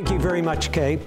Thank you very much, Kay.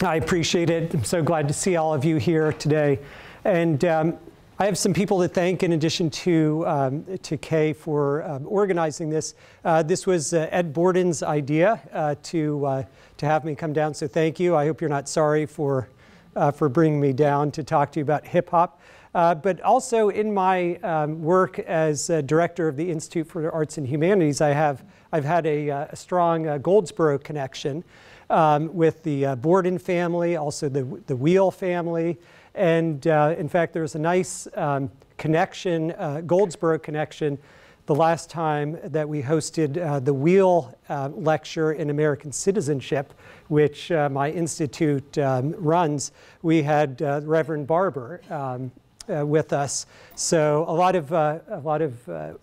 I appreciate it. I'm so glad to see all of you here today. And um, I have some people to thank in addition to, um, to Kay for um, organizing this. Uh, this was uh, Ed Borden's idea uh, to, uh, to have me come down, so thank you. I hope you're not sorry for, uh, for bringing me down to talk to you about hip hop. Uh, but also in my um, work as director of the Institute for Arts and Humanities, I have, I've had a, a strong Goldsboro connection um, with the Borden family, also the, the Weil family, and uh, in fact, there's a nice um, connection, uh, Goldsboro connection, the last time that we hosted uh, the Weil uh, lecture in American citizenship, which uh, my institute um, runs. We had uh, Reverend Barber um, with us. So a lot of, a lot of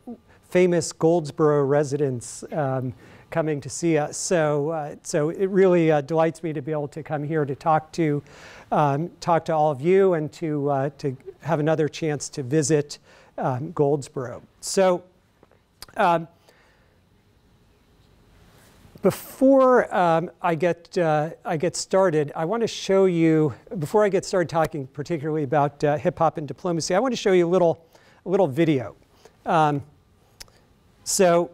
famous Goldsboro residents um, coming to see us. So, uh, so it really uh, delights me to be able to come here to talk to, um, talk to all of you and to, uh, to have another chance to visit um, Goldsboro. So, um, before um, I, get, uh, I get started, I want to show you, before I get started talking particularly about uh, hip hop and diplomacy, I want to show you a little, a little video. Um, so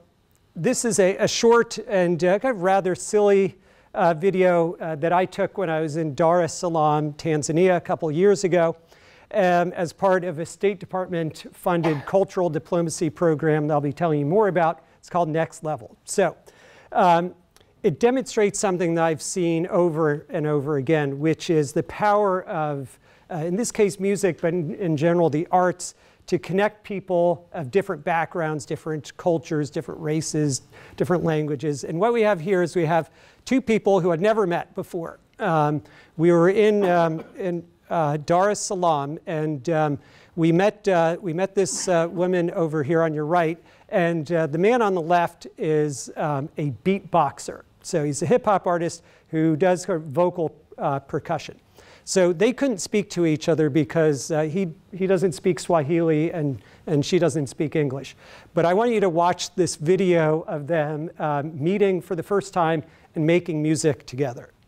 this is a, a short and uh, kind of rather silly uh, video uh, that I took when I was in Dar es Salaam, Tanzania, a couple years ago, um, as part of a State Department funded cultural diplomacy program that I'll be telling you more about. It's called Next Level. So um, it demonstrates something that I've seen over and over again, which is the power of, uh, in this case, music, but in, in general, the arts to connect people of different backgrounds, different cultures, different races, different languages. And what we have here is we have two people who had never met before. Um, we were in, um, in uh, Dar es Salaam, and um, we, met, uh, we met this uh, woman over here on your right, and uh, the man on the left is um, a beatboxer. So he's a hip hop artist who does vocal uh, percussion. So they couldn't speak to each other because uh, he, he doesn't speak Swahili and, and she doesn't speak English. But I want you to watch this video of them um, meeting for the first time and making music together.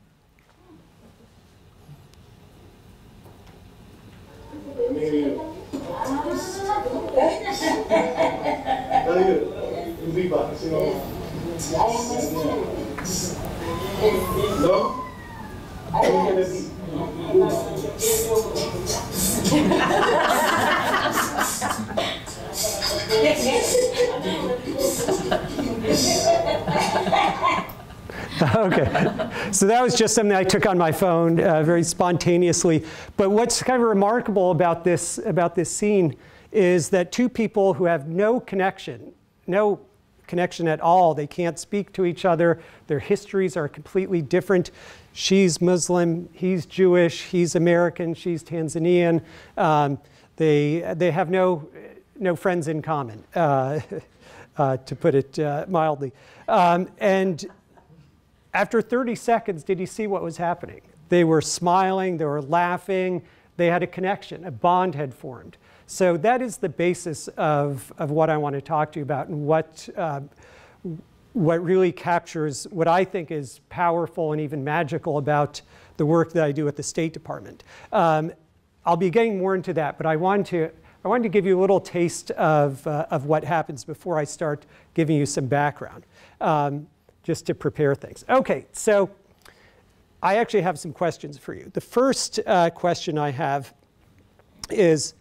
No? okay, so that was just something I took on my phone uh, very spontaneously. But what's kind of remarkable about this about this scene is that two people who have no connection, no connection at all, they can't speak to each other. Their histories are completely different she's Muslim, he's Jewish, he's American, she's Tanzanian. Um, they, they have no, no friends in common, uh, uh, to put it uh, mildly. Um, and after 30 seconds, did you see what was happening? They were smiling, they were laughing, they had a connection, a bond had formed. So that is the basis of, of what I want to talk to you about and what, uh, what really captures what I think is powerful and even magical about the work that I do at the State Department. Um, I'll be getting more into that, but I wanted to, I wanted to give you a little taste of, uh, of what happens before I start giving you some background, um, just to prepare things. Okay, so I actually have some questions for you. The first uh, question I have is,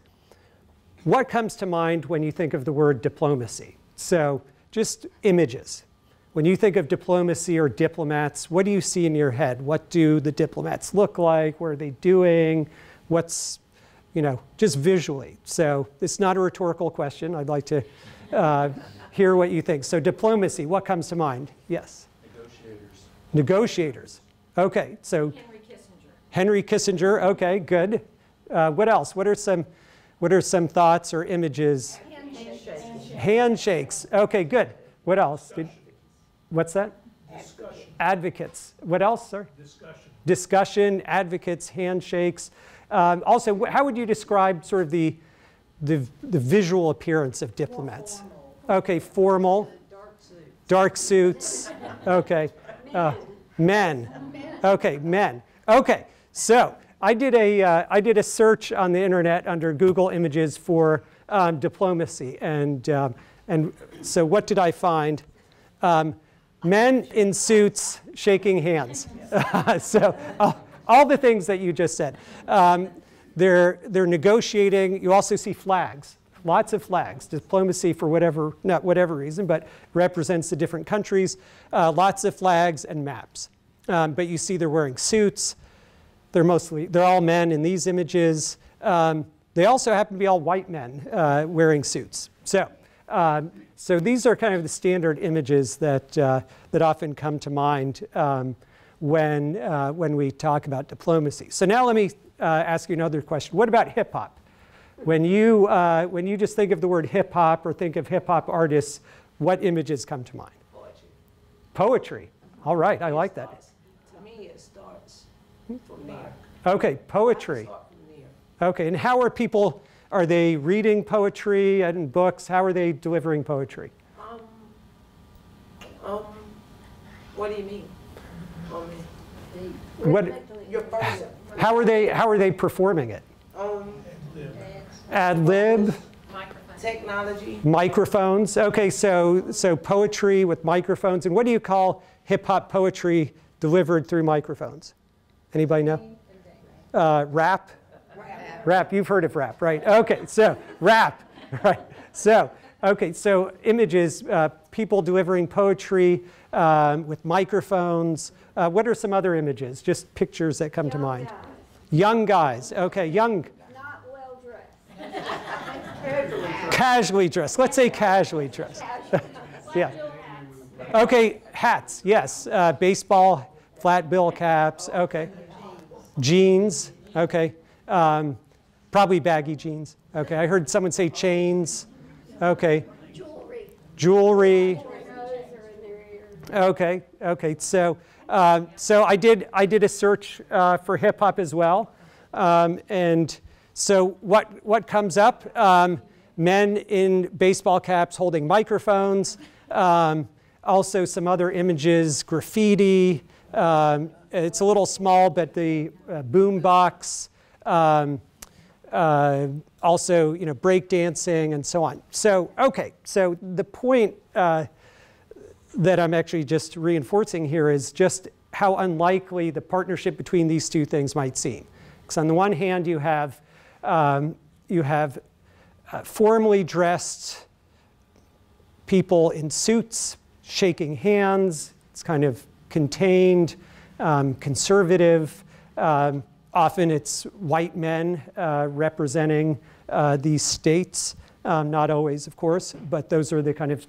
what comes to mind when you think of the word diplomacy? So just images. When you think of diplomacy or diplomats, what do you see in your head? What do the diplomats look like? What are they doing? What's, you know, just visually. So it's not a rhetorical question. I'd like to uh, hear what you think. So diplomacy, what comes to mind? Yes? Negotiators. Negotiators. Okay, so Henry Kissinger. Henry Kissinger, okay, good. Uh, what else? What are some, what are some thoughts or images? Handshakes. Handshakes. Okay, good. What else? Did, What's that? Discussion. Advocates. What else, sir? Discussion. Discussion, advocates, handshakes. Um, also, how would you describe sort of the, the, the visual appearance of diplomats? Formal. Okay, formal. Dark suits. Dark suits. Okay. Uh, Men. Okay, men. Okay, so I did a, uh, I did a search on the internet under Google Images for um, diplomacy. And, um, and so what did I find? Um, men in suits shaking hands. so uh, all the things that you just said. Um, they're, they're negotiating. You also see flags lots of flags. Diplomacy, for whatever, not whatever reason, but represents the different countries. Uh, lots of flags and maps. Um, but you see they're wearing suits. They're mostly, they're all men in these images. Um, they also happen to be all white men uh, wearing suits. So, um, so these are kind of the standard images that, uh, that often come to mind um, when, uh, when we talk about diplomacy. So now let me uh, ask you another question. What about hip hop? When you, uh, when you just think of the word hip hop or think of hip hop artists, what images come to mind? Poetry. Poetry. All right, I like that. To me, it starts from there. Okay, poetry. Start from there. Okay, and how are people, are they reading poetry and books? How are they delivering poetry? Um, um, what do you mean? Um, What, how, are they, how are they performing it? um, Ad lib, technology, microphones. Okay, so, so poetry with microphones. And what do you call hip hop poetry delivered through microphones? Anybody know? Uh, rap? Rap, you've heard of rap, right? Okay, so rap, right? So, okay, so images, uh, people delivering poetry um, with microphones. Uh, what are some other images? Just pictures that come to mind. Young guys, okay, young, Not well dressed. casually dressed. Let's say casually dressed. yeah. Okay, hats, yes. Uh, baseball, flat bill caps, okay. Jeans, okay. Um, probably baggy jeans, okay. I heard someone say chains, okay. Jewelry. Jewelry, okay, okay. So, um, so I did, I did a search uh, for hip hop as well. Um, and so what, what comes up? Um, men in baseball caps holding microphones. Um, also some other images, graffiti. Um, it's a little small, but the uh, boom box. Um, uh, also, you know, breakdancing and so on. So, okay, so the point uh, that I'm actually just reinforcing here is just how unlikely the partnership between these two things might seem. Because on the one hand, you have, um, you have uh, formally dressed people in suits shaking hands. It's kind of contained, um, conservative. Um, often it's white men uh, representing uh, these states. Um, not always, of course, but those are the kind of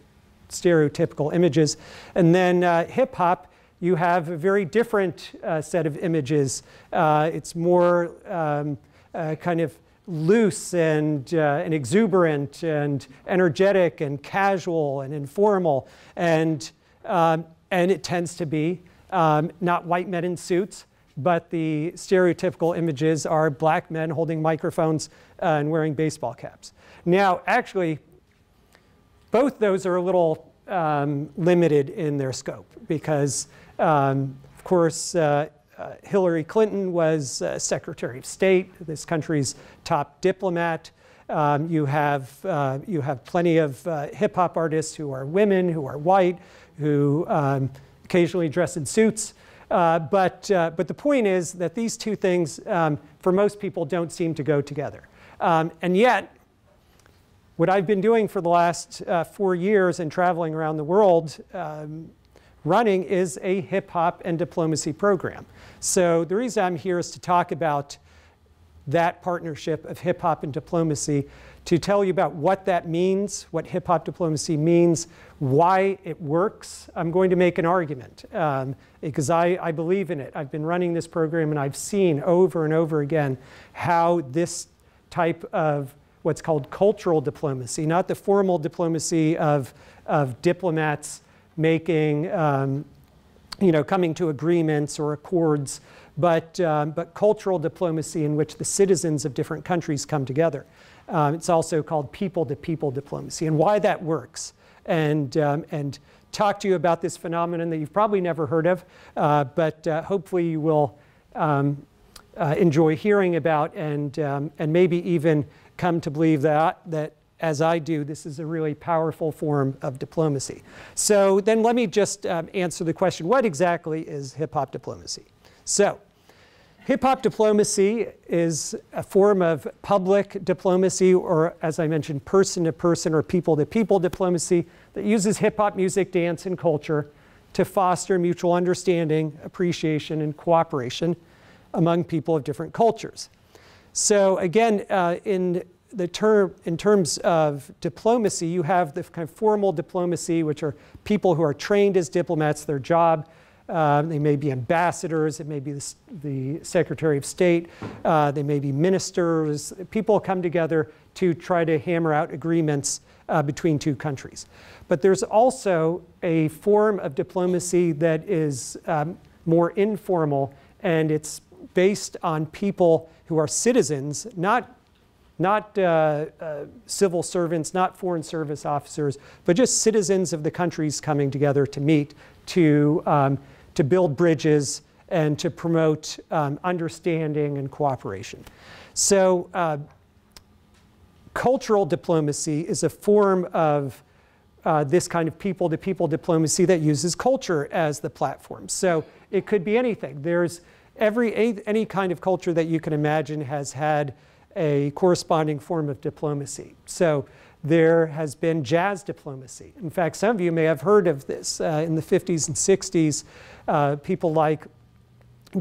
stereotypical images. And then uh, hip hop, you have a very different uh, set of images. Uh, it's more um, uh, kind of loose and, and exuberant and energetic and casual and informal. And, um, and it tends to be um, not white men in suits, but the stereotypical images are black men holding microphones uh, and wearing baseball caps. Now, actually, both those are a little um, limited in their scope because, um, of course, uh, uh, Hillary Clinton was uh, Secretary of State, this country's top diplomat. Um, you, have, uh, you have plenty of uh, hip hop artists who are women, who are white, who um, occasionally dress in suits. Uh, but, uh, but the point is that these two things, um, for most people, don't seem to go together. Um, and yet, what I've been doing for the last uh, four years and traveling around the world um, running is a hip hop and diplomacy program. So the reason I'm here is to talk about that partnership of hip hop and diplomacy, to tell you about what that means, what hip hop diplomacy means, why it works. I'm going to make an argument um, because I, I believe in it. I've been running this program and I've seen over and over again how this type of what's called cultural diplomacy, not the formal diplomacy of, of diplomats making, um, you know, coming to agreements or accords, but, um, but cultural diplomacy in which the citizens of different countries come together. Um, it's also called people to people diplomacy. And why that works and, um, and talk to you about this phenomenon that you've probably never heard of, uh, but uh, hopefully you will um, uh, enjoy hearing about and, um, and maybe even come to believe that, that as I do, this is a really powerful form of diplomacy. So then let me just um, answer the question, what exactly is hip hop diplomacy? So hip hop diplomacy is a form of public diplomacy, or as I mentioned, person to person or people to people diplomacy that uses hip hop music, dance, and culture to foster mutual understanding, appreciation, and cooperation among people of different cultures. So again, uh, in the term, in terms of diplomacy, you have the kind of formal diplomacy, which are people who are trained as diplomats. Their job, uh, they may be ambassadors, it may be the, the Secretary of State, uh, they may be ministers. People come together to try to hammer out agreements uh, between two countries. But there's also a form of diplomacy that is um, more informal, and it's based on people who are citizens, not not uh, uh, civil servants, not foreign service officers, but just citizens of the countries coming together to meet, to, um, to build bridges, and to promote um, understanding and cooperation. So, uh, cultural diplomacy is a form of uh, this kind of people to people diplomacy that uses culture as the platform. So, it could be anything. There's every, any kind of culture that you can imagine has had a corresponding form of diplomacy. So there has been jazz diplomacy. In fact, some of you may have heard of this. Uh, in the 50s and 60s, uh, people like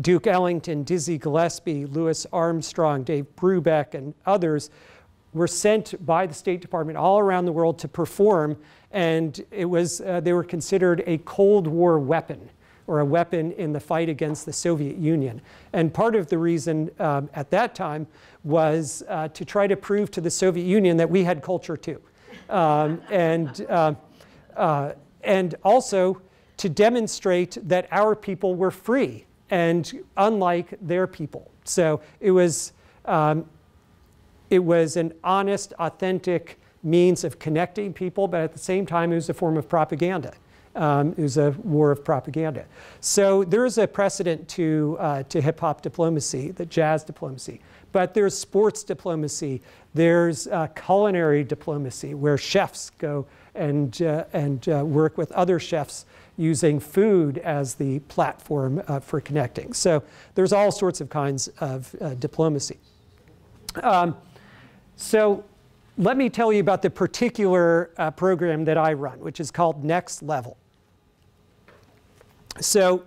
Duke Ellington, Dizzy Gillespie, Louis Armstrong, Dave Brubeck, and others were sent by the State Department all around the world to perform, and it was, uh, they were considered a Cold War weapon or a weapon in the fight against the Soviet Union. And part of the reason um, at that time was uh, to try to prove to the Soviet Union that we had culture too. Um, and, uh, uh, and also to demonstrate that our people were free and unlike their people. So it was, um, it was an honest, authentic means of connecting people, but at the same time, it was a form of propaganda. Um, it was a war of propaganda. So there is a precedent to, uh, to hip hop diplomacy, the jazz diplomacy. But there's sports diplomacy, there's uh, culinary diplomacy, where chefs go and, uh, and uh, work with other chefs using food as the platform uh, for connecting. So there's all sorts of kinds of uh, diplomacy. Um, so let me tell you about the particular uh, program that I run, which is called Next Level. So,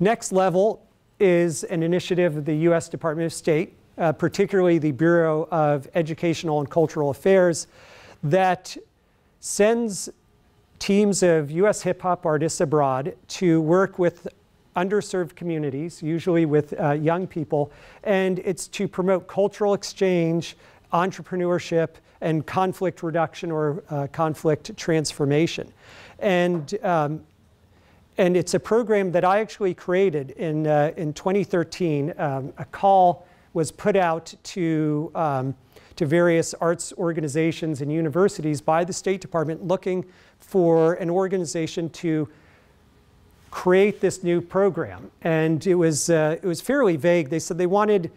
Next Level is an initiative of the US Department of State, uh, particularly the Bureau of Educational and Cultural Affairs, that sends teams of US hip hop artists abroad to work with underserved communities, usually with uh, young people, and it's to promote cultural exchange, entrepreneurship, and conflict reduction or uh, conflict transformation. And, um, and it's a program that I actually created in, uh, in 2013. Um, a call was put out to, um, to various arts organizations and universities by the State Department looking for an organization to create this new program. And it was, uh, it was fairly vague. They said they wanted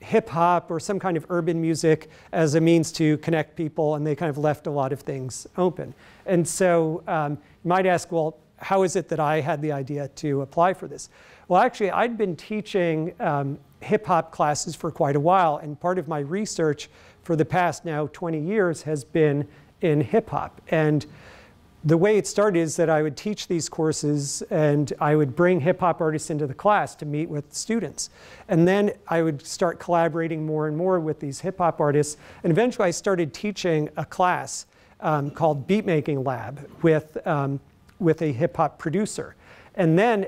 hip hop or some kind of urban music as a means to connect people, and they kind of left a lot of things open. And so um, you might ask, well, how is it that I had the idea to apply for this? Well, actually, I'd been teaching um, hip hop classes for quite a while, and part of my research for the past now 20 years has been in hip hop. And the way it started is that I would teach these courses and I would bring hip hop artists into the class to meet with students. And then I would start collaborating more and more with these hip hop artists. And eventually I started teaching a class um, called Beatmaking Lab with, um, with a hip hop producer. And then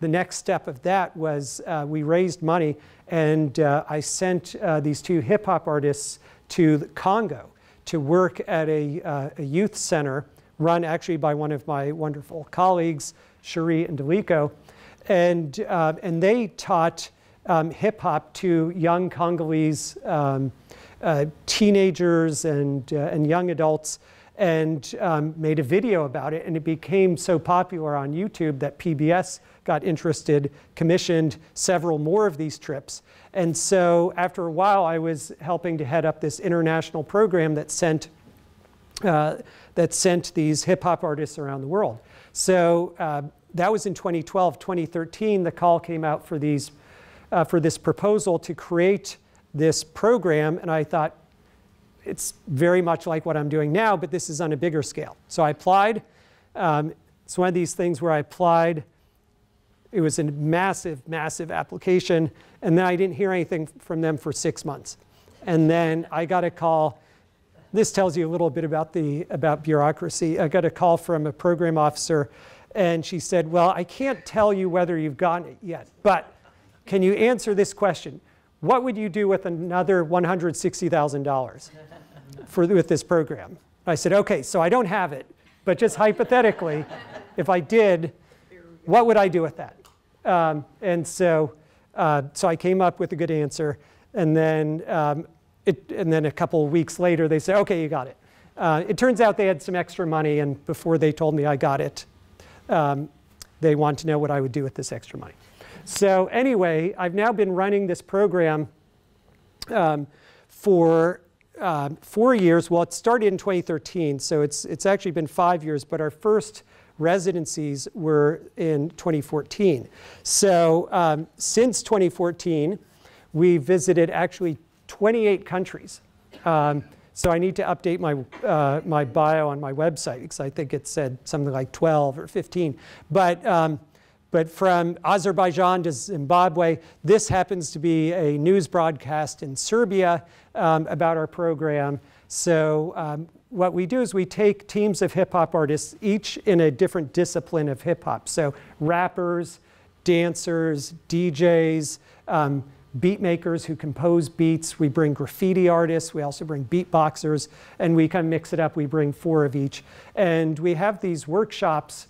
the next step of that was uh, we raised money and uh, I sent uh, these two hip hop artists to Congo to work at a, uh, a youth center run actually by one of my wonderful colleagues, Cherie Ndaliko. And, uh, and they taught um, hip hop to young Congolese um, uh, teenagers and, and young adults. And um, made a video about it. And it became so popular on YouTube that PBS got interested, commissioned several more of these trips. And so after a while, I was helping to head up this international program that sent, uh, that sent these hip hop artists around the world. So uh, that was in 2012. 2013, the call came out for, these, uh, for this proposal to create this program. And I thought, it's very much like what I'm doing now, but this is on a bigger scale. So I applied. Um, it's one of these things where I applied. It was a massive, massive application. And then I didn't hear anything from them for six months. And then I got a call. This tells you a little bit about, the, about bureaucracy. I got a call from a program officer, and she said, Well, I can't tell you whether you've gotten it yet, but can you answer this question? What would you do with another $160,000 for, with this program? I said, Okay, so I don't have it, but just hypothetically, if I did, what would I do with that? Um, and so, uh, so I came up with a good answer. And then, um, it, and then a couple of weeks later, they said, okay, you got it. Uh, it turns out they had some extra money, and before they told me I got it, um, they wanted to know what I would do with this extra money. So anyway, I've now been running this program um, for uh, four years. Well, it started in 2013, so it's, it's actually been five years, but our first residencies were in 2014. So um, since 2014, we visited actually 28 countries. Um, so I need to update my, uh, my bio on my website because I think it said something like 12 or 15. But, um, but from Azerbaijan to Zimbabwe, this happens to be a news broadcast in Serbia um, about our program. So um, what we do is we take teams of hip hop artists, each in a different discipline of hip hop. So rappers, dancers, DJs, um, beat makers who compose beats. We bring graffiti artists. We also bring beatboxers, and we kind of mix it up. We bring four of each. And we have these workshops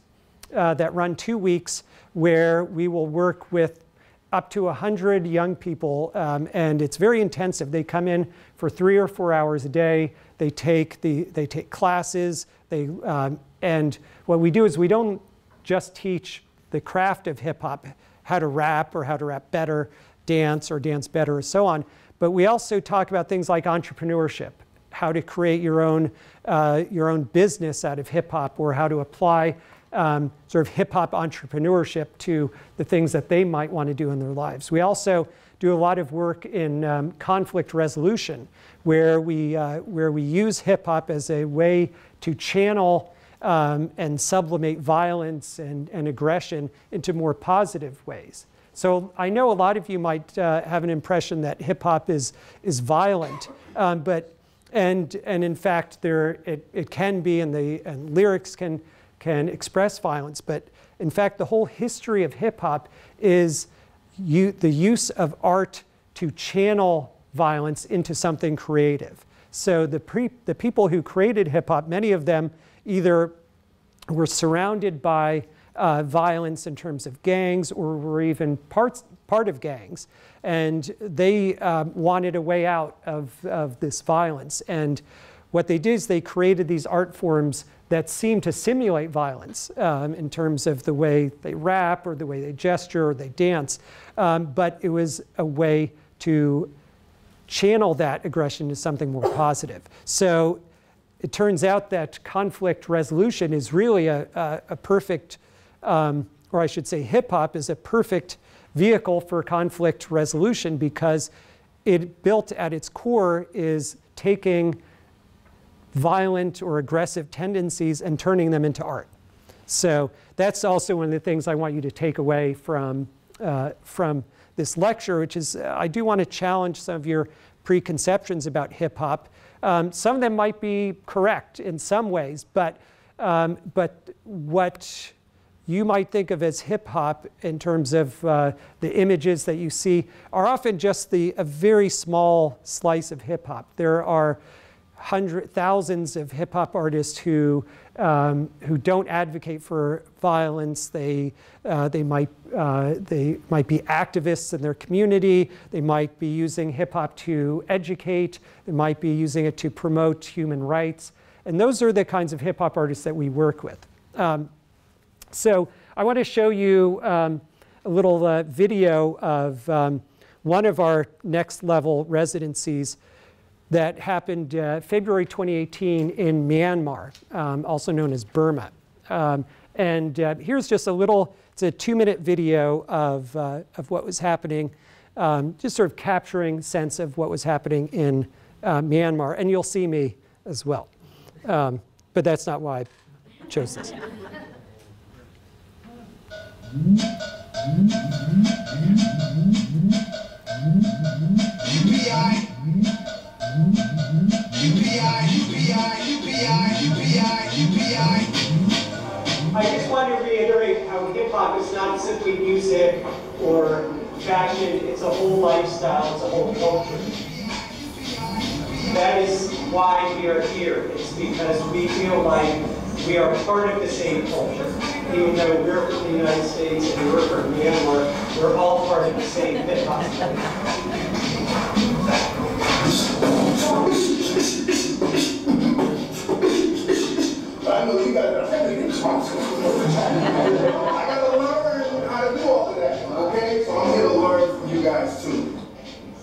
uh, that run two weeks where we will work with up to 100 young people, um, and it's very intensive. They come in for three or four hours a day. They take, the, they take classes, they, um, and what we do is we don't just teach the craft of hip hop, how to rap or how to rap better dance or dance better or so on. But we also talk about things like entrepreneurship, how to create your own, uh, your own business out of hip hop or how to apply um, sort of hip hop entrepreneurship to the things that they might want to do in their lives. We also do a lot of work in um, conflict resolution where we, uh, where we use hip hop as a way to channel um, and sublimate violence and, and aggression into more positive ways. So I know a lot of you might uh, have an impression that hip hop is, is violent, um, but, and, and in fact, there, it, it can be, and, the, and lyrics can, can express violence, but in fact, the whole history of hip hop is you, the use of art to channel violence into something creative. So the, pre, the people who created hip hop, many of them either were surrounded by uh, violence in terms of gangs or were even parts, part of gangs. And they um, wanted a way out of, of this violence. And what they did is they created these art forms that seem to simulate violence um, in terms of the way they rap or the way they gesture or they dance. Um, but it was a way to channel that aggression to something more positive. So it turns out that conflict resolution is really a, a, a perfect um, or I should say hip hop, is a perfect vehicle for conflict resolution because it built at its core is taking violent or aggressive tendencies and turning them into art. So that's also one of the things I want you to take away from, uh, from this lecture, which is uh, I do want to challenge some of your preconceptions about hip hop. Um, some of them might be correct in some ways, but, um, but what you might think of as hip hop in terms of uh, the images that you see are often just the, a very small slice of hip hop. There are hundred, thousands of hip hop artists who, um, who don't advocate for violence. They, uh, they, might, uh, they might be activists in their community. They might be using hip hop to educate. They might be using it to promote human rights. And those are the kinds of hip hop artists that we work with. Um, so I want to show you um, a little uh, video of um, one of our next level residencies that happened uh, February 2018 in Myanmar, um, also known as Burma. Um, and uh, here's just a little, it's a two minute video of, uh, of what was happening, um, just sort of capturing sense of what was happening in uh, Myanmar. And you'll see me as well. Um, but that's not why I chose this. I just want to reiterate how hip hop is not simply music or fashion, it's a whole lifestyle, it's a whole culture. That is why we are here. It's because we feel like we are part of the same culture. Even though we're from the United States and we're from Myanmar, we're all part of the same hip hop. I know you got I gotta learn how to do all of that, okay? So I'm to learn from you guys too.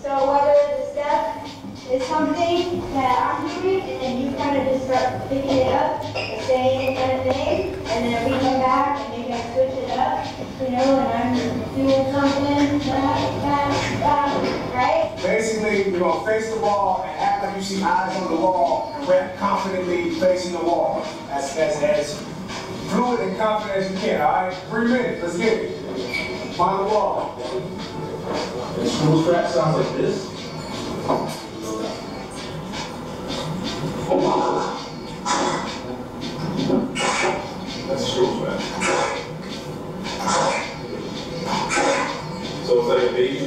So whether the step is something that I'm doing, and then you kind of just start picking it up, and saying kind of thing, and then we come back, switch it up, you know, and I'm doing something, that, that, that, right? Basically, you're gonna face the wall and act like you see eyes on the wall and rap confidently facing the wall. As, as, as fluid and confident as you can, all right? Three minutes, let's get it. Find the wall. The screw strap sounds like this. Oh, that's a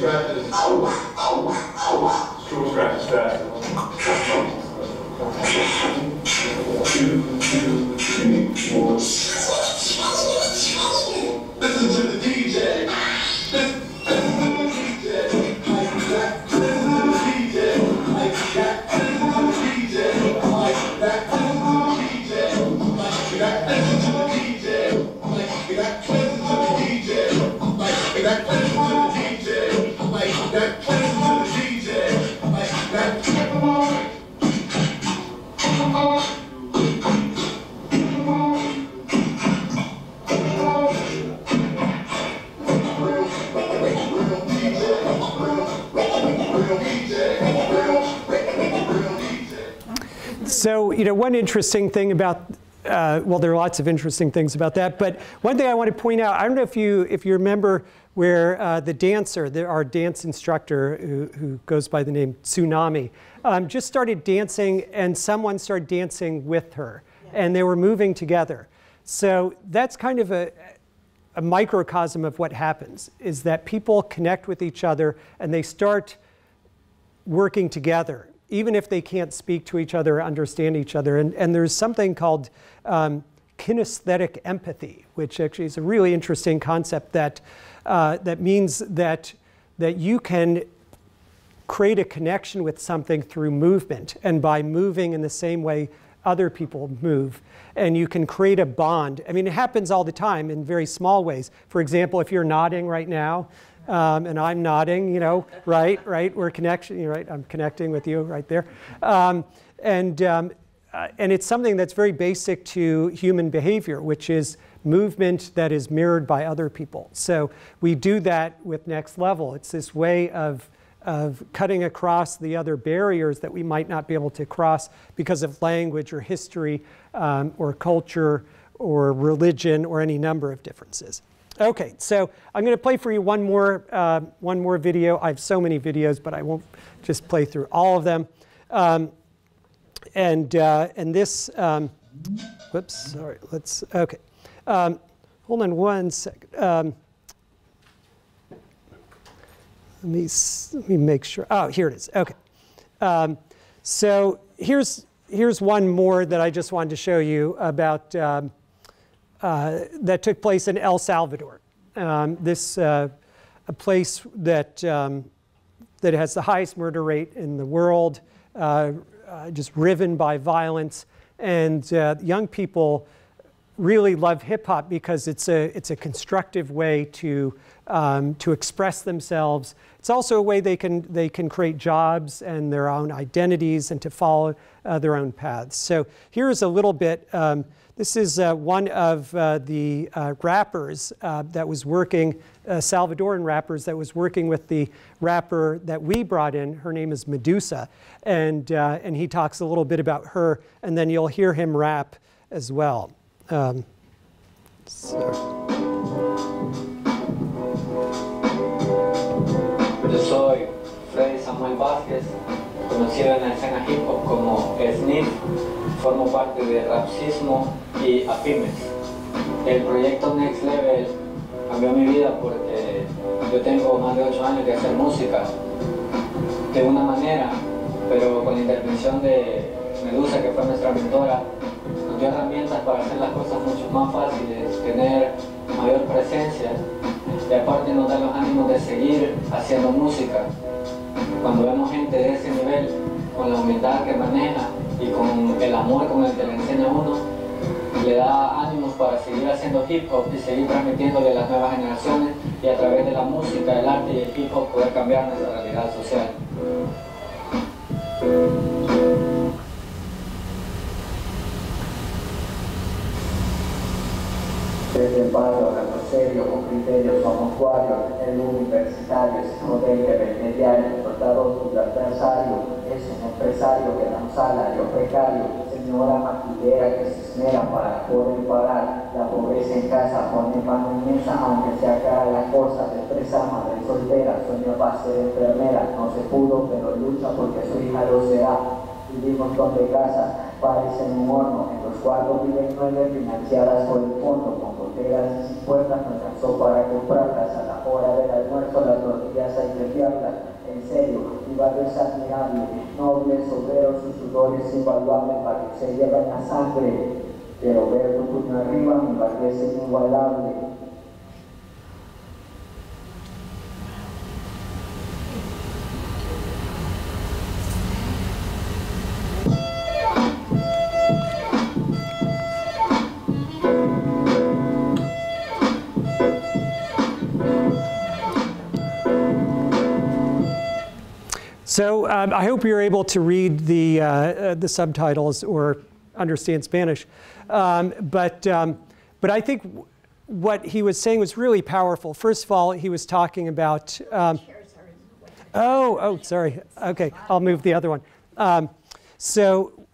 practice. Strong practice. One interesting thing about, uh, well, there are lots of interesting things about that, but one thing I want to point out, I don't know if you, if you remember where uh, the dancer, the, our dance instructor who, who goes by the name Tsunami, um, just started dancing and someone started dancing with her and they were moving together. So that's kind of a, a microcosm of what happens, is that people connect with each other and they start working together, even if they can't speak to each other understand each other. And, and there's something called um, kinesthetic empathy, which actually is a really interesting concept that, uh, that means that, that you can create a connection with something through movement. And by moving in the same way other people move, and you can create a bond. I mean, it happens all the time in very small ways. For example, if you're nodding right now, um, and I'm nodding, you know, right, right, we're connection, right, I'm connecting with you right there. Um, and, um, uh, and it's something that's very basic to human behavior, which is movement that is mirrored by other people. So we do that with Next Level. It's this way of, of cutting across the other barriers that we might not be able to cross because of language or history um, or culture or religion or any number of differences. Okay, so I'm going to play for you one more, uh, one more video. I have so many videos, but I won't just play through all of them. Um, and, uh, and this, um, whoops, sorry, let's, okay. Um, hold on one second. Um, let, me, let me make sure. Oh, here it is. Okay. Um, so here's, here's one more that I just wanted to show you about um, that took place in El Salvador. Um, this uh, a place that um, that has the highest murder rate in the world, uh, uh just riven by violence, And uh, young people really love hip hop because it's a, it's a constructive way to, um, to express themselves. It's also a way they can, they can create jobs and their own identities and to follow uh, their own paths. So here's a little bit. Um, this is uh, one of uh, the uh, rappers uh, that was working, uh, Salvadoran rappers that was working with the rapper that we brought in. Her name is Medusa. And, and he talks a little bit about her, and then you'll hear him rap as well. Um, so. Conocido en la escena hip hop como Sniff. Formo parte de Rapsismo y Afimes. El proyecto Next Level cambió mi vida porque yo tengo más de 8 años de hacer música de una manera, pero con la intervención de Medusa, que fue nuestra mentora, nos dio herramientas para hacer las cosas mucho más fáciles, tener mayor presencia y aparte nos da los ánimos de seguir haciendo música. Cuando vemos gente de ese nivel, con la humildad que maneja y con el amor con el que le enseña a uno, le da ánimos para seguir haciendo hip hop y seguir transmitiéndole a las nuevas generaciones y a través de la música, el arte y el hip hop poder cambiar nuestra realidad social. Desde barrio, serio, con criterio, somos el universitario, es modelo intermediario, soldado tu adversario, es un empresario que da un salario precario, señora maquillera que se esmera para poder parar la pobreza en casa, pone mano en mesa, aunque sea cara la cosa, expresa madre soltera, sueña para ser enfermera, no se pudo, pero lucha porque su hija lo será. Vivimos donde casa, parecen un horno, en los cuartos. Viven nueve financiadas por el fondo, con goteras y puertas. No alcanzó para comprarlas, a la hora del almuerzo las tortillas hay que enviarlas, en serio, mi barrio es admirable, nobles, obreros, sus sudores invaluables, barrio se lleva en la sangre, quiero ver tu puño arriba, mi barrio es inigualable. So um, I hope you're able to read the, uh, uh, the subtitles or understand Spanish. Um, but, um, but I think what he was saying was really powerful. First of all, he was talking about. Um, oh, oh, sorry. Okay, I'll move the other one. Um, so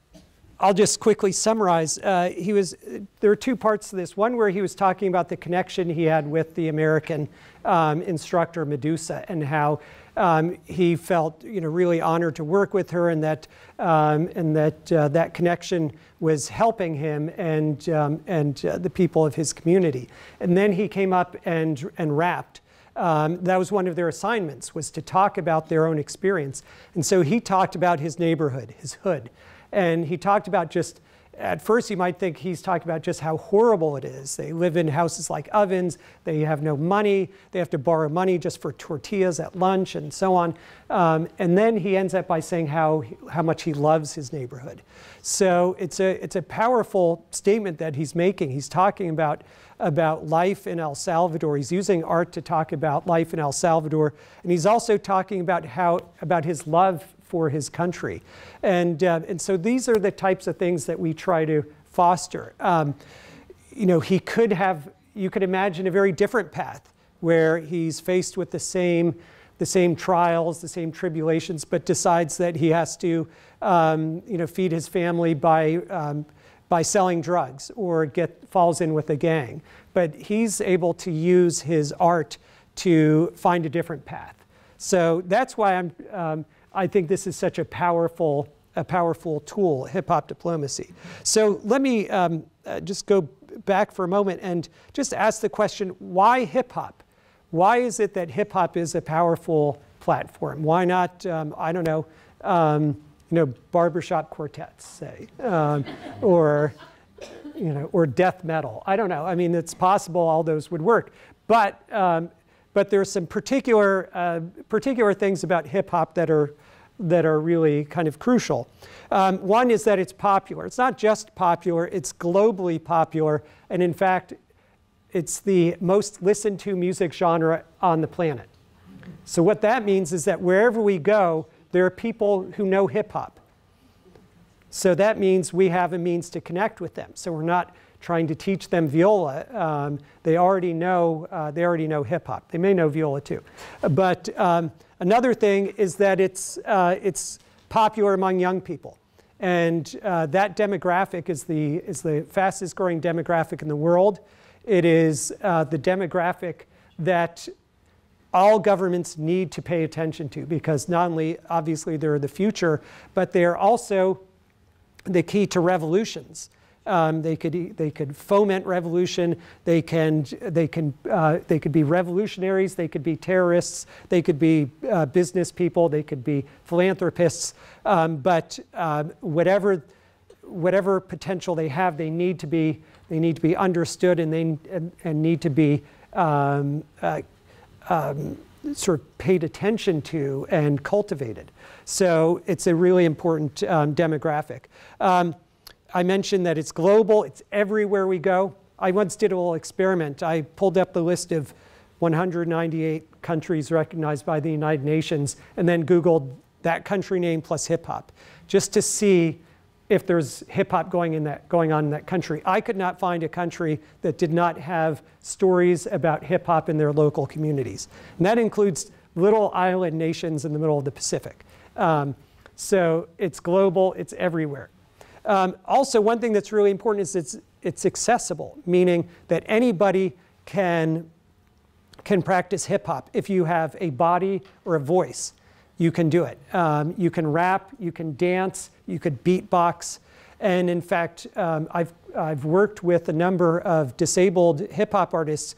I'll just quickly summarize. Uh, he was, there are two parts to this. One where he was talking about the connection he had with the American um, instructor Medusa and how um, he felt you know, really honored to work with her and that, um, and that, uh, that connection was helping him and, um, and uh, the people of his community. And then he came up and, and rapped. Um, that was one of their assignments was to talk about their own experience. And so he talked about his neighborhood, his hood. And he talked about just at first you might think he's talking about just how horrible it is. They live in houses like ovens, they have no money, they have to borrow money just for tortillas at lunch and so on. Um, and then he ends up by saying how, how much he loves his neighborhood. So it's a, it's a powerful statement that he's making. He's talking about, about life in El Salvador. He's using art to talk about life in El Salvador. And he's also talking about, how, about his love for his country. And, uh, and so these are the types of things that we try to foster. Um, you know, he could have, you could imagine a very different path where he's faced with the same, the same trials, the same tribulations, but decides that he has to, um, you know, feed his family by, um, by selling drugs or get, falls in with a gang. But he's able to use his art to find a different path. So that's why I'm, um, I think this is such a powerful, a powerful tool, hip hop diplomacy. So let me um, uh, just go back for a moment and just ask the question why hip hop? Why is it that hip hop is a powerful platform? Why not, um, I don't know, um, you know, barbershop quartets, say, um, or, you know, or death metal? I don't know. I mean, it's possible all those would work. But um, but there's some particular, uh, particular things about hip hop that are that are really kind of crucial. Um, one is that it's popular. It's not just popular, it's globally popular. And in fact, it's the most listened to music genre on the planet. So, what that means is that wherever we go, there are people who know hip hop. So, that means we have a means to connect with them. So, we're not trying to teach them viola. Um, they already know, uh, they already know hip hop. They may know viola too. But um, another thing is that it's, uh, it's popular among young people. And uh, that demographic is the, is the fastest growing demographic in the world. It is uh, the demographic that all governments need to pay attention to because not only obviously they're the future, but they're also the key to revolutions. Um, they could they could foment revolution. They can they can uh, they could be revolutionaries. They could be terrorists. They could be uh, business people. They could be philanthropists. Um, but uh, whatever whatever potential they have, they need to be they need to be understood and they and, and need to be um, uh, um, sort of paid attention to and cultivated. So it's a really important um, demographic. I mentioned that it's global, it's everywhere we go. I once did a little experiment. I pulled up the list of 198 countries recognized by the United Nations and then Googled that country name plus hip hop just to see if there's hip hop going, in that, going on in that country. I could not find a country that did not have stories about hip hop in their local communities. And that includes little island nations in the middle of the Pacific. Um, so it's global, it's everywhere. Um, also, one thing that's really important is it's, it's accessible, meaning that anybody can, can practice hip hop if you have a body or a voice. You can do it. Um, you can rap, you can dance, you could beatbox. And in fact, um, I've, I've worked with a number of disabled hip hop artists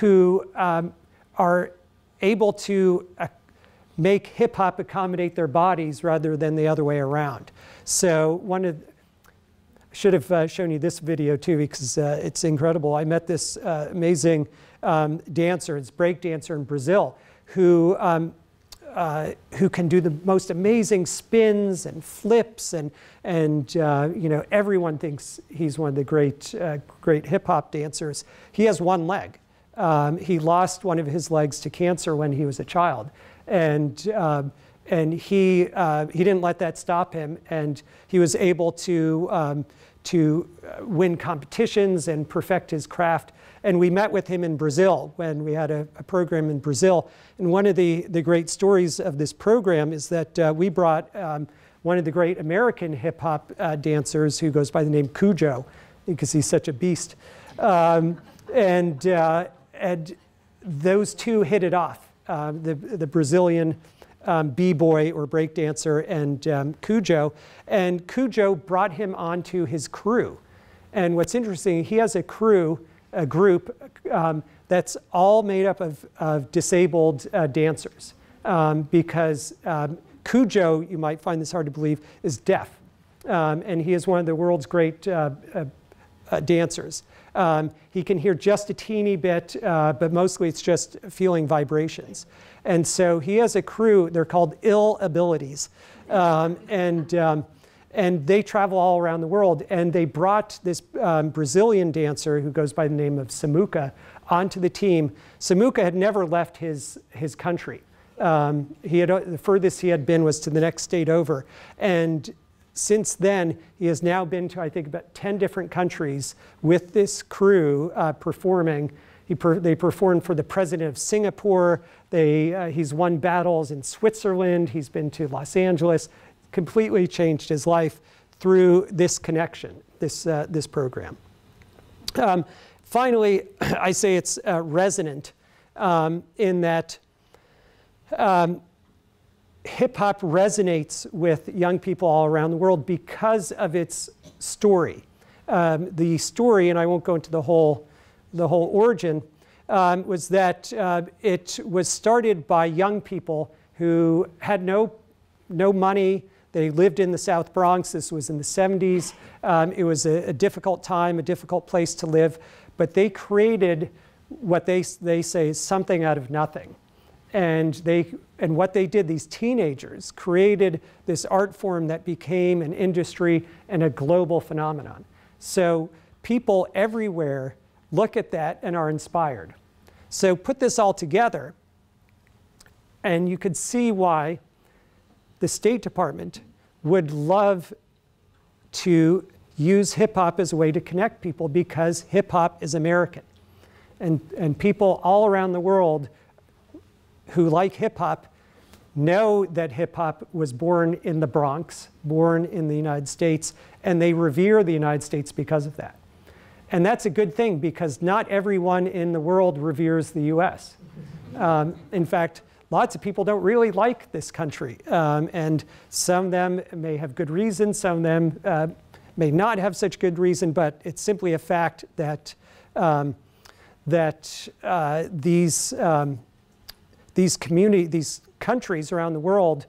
who um, are able to uh, make hip hop accommodate their bodies rather than the other way around. So one of should have uh, shown you this video too because uh, it's incredible. I met this uh, amazing um, dancer, it's break dancer in Brazil, who um, uh, who can do the most amazing spins and flips and and uh, you know everyone thinks he's one of the great uh, great hip hop dancers. He has one leg. Um, he lost one of his legs to cancer when he was a child, and um, and he he didn't let that stop him, and he was able to um, to uh, win competitions and perfect his craft. And we met with him in Brazil when we had a, a program in Brazil. And one of the, the great stories of this program is that uh, we brought um, one of the great American hip hop uh, dancers who goes by the name Kujo because he's such a beast. Um, and, uh, and those two hit it off. Uh, the, the Brazilian um, b-boy or breakdancer and um, Kujo. And Kujo brought him onto his crew. And what's interesting, he has a crew, a group um, that's all made up of, of disabled uh, dancers. Um, because um, Kujo, you might find this hard to believe, is deaf. Um, and he is one of the world's great uh, uh, uh dancers. Um, he can hear just a teeny bit, uh, but mostly it's just feeling vibrations. And so he has a crew, they're called ILL-Abilities. Um, and, um, and they travel all around the world. And they brought this um, Brazilian dancer who goes by the name of Samuka onto the team. Samuka had never left his, his country. Um, he had, the furthest he had been was to the next state over. And since then, he has now been to, I think, about 10 different countries with this crew uh, performing Per, they performed for the president of Singapore. They, uh, he's won battles in Switzerland. He's been to Los Angeles. Completely changed his life through this connection, this, uh, this program. Um, finally, I say it's uh, resonant um, in that um, hip hop resonates with young people all around the world because of its story. Um, the story, and I won't go into the whole the whole origin, um, was that uh, it was started by young people who had no, no money. They lived in the South Bronx. This was in the 70s. Um, it was a, a, difficult time, a difficult place to live. But they created what they, they say is something out of nothing. and they and what they did these teenagers created this art form that became an industry and a global phenomenon. So people everywhere look at that and are inspired. So put this all together and you could see why the state department would love to use hip hop as a way to connect people because hip hop is american. And, and people all around the world who like hip hop know that hip hop was born in the Bronx, born in the United States, and they revere the United States because of that. And that's a good thing because not everyone in the world reveres the US. Um, in fact, lots of people don't really like this country. Um, and some of them may have good reason, some of them uh, may not have such good reason, but it's simply a fact that, um, that uh, these, um, these community, these countries around the world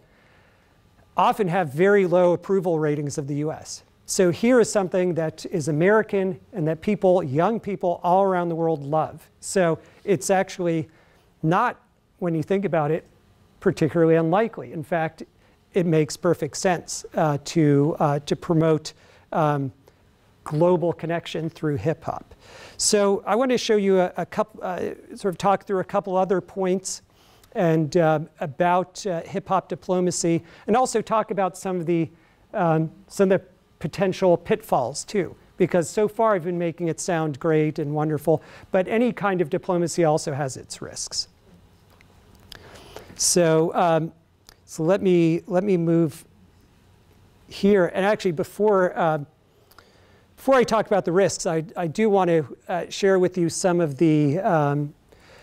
often have very low approval ratings of the US. So here is something that is American and that people, young people all around the world love. So it's actually not, when you think about it, particularly unlikely. In fact, it makes perfect sense uh, to, uh, to promote um, global connection through hip hop. So I want to show you a, a couple, uh, sort of talk through a couple other points and uh, about uh, hip hop diplomacy, and also talk about some of the um, some of the potential pitfalls too. Because so far I've been making it sound great and wonderful, but any kind of diplomacy also has its risks. So, um, so let me let me move here. And actually, before uh, before I talk about the risks, I, I do want to uh, share with you some of the um,